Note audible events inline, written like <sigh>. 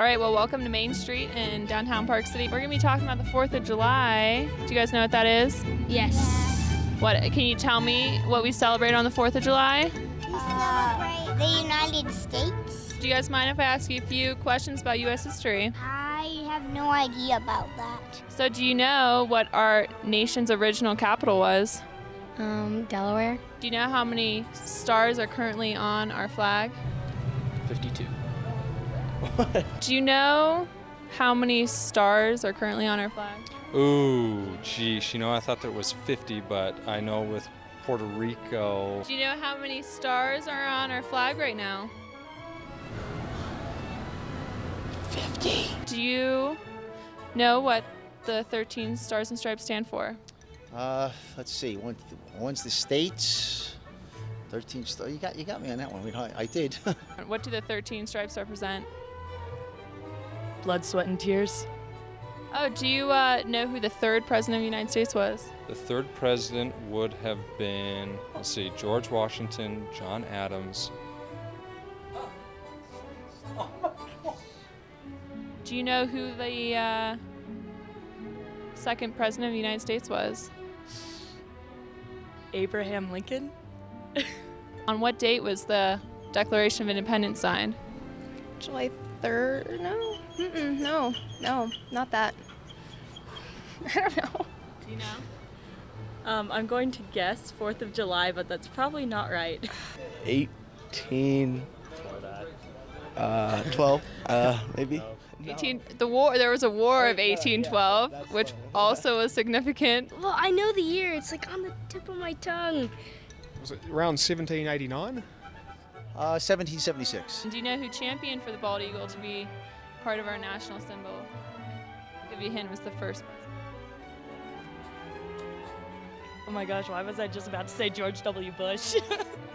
All right, well, welcome to Main Street in downtown Park City. We're going to be talking about the 4th of July. Do you guys know what that is? Yes. What can you tell me what we celebrate on the 4th of July? We celebrate the United States. Do you guys mind if I ask you a few questions about US history? I have no idea about that. So, do you know what our nation's original capital was? Um, Delaware. Do you know how many stars are currently on our flag? 52. <laughs> Do you know how many stars are currently on our flag? Ooh, geez, you know, I thought there was 50, but I know with Puerto Rico. Do you know how many stars are on our flag right now? 50. Do you know what the 13 stars and stripes stand for? Uh, let's see. One, one's the states. Thirteen. Star. You got you got me on that one. I, I did. <laughs> What do the 13 stripes represent? Blood, sweat, and tears. Oh, do you uh, know who the third president of the United States was? The third president would have been, let's see, George Washington, John Adams. Do you know who the uh, second president of the United States was? Abraham Lincoln. <laughs> On what date was the Declaration of Independence signed? July 3rd? No. Mm-mm, no. No, not that. <laughs> I don't know. Do you know? Um, I'm going to guess 4th of July, but that's probably not right. 18 uh 12 uh maybe 18. The war. There was a war of 1812, which also was significant. Well, I know the year. It's like on the tip of my tongue. Was it around 1789? Uh, 1776. Do you know who championed for the bald eagle to be part of our national symbol? I'll give you a hint. it Was the first. Oh my gosh, why was I just about to say George W. Bush? <laughs>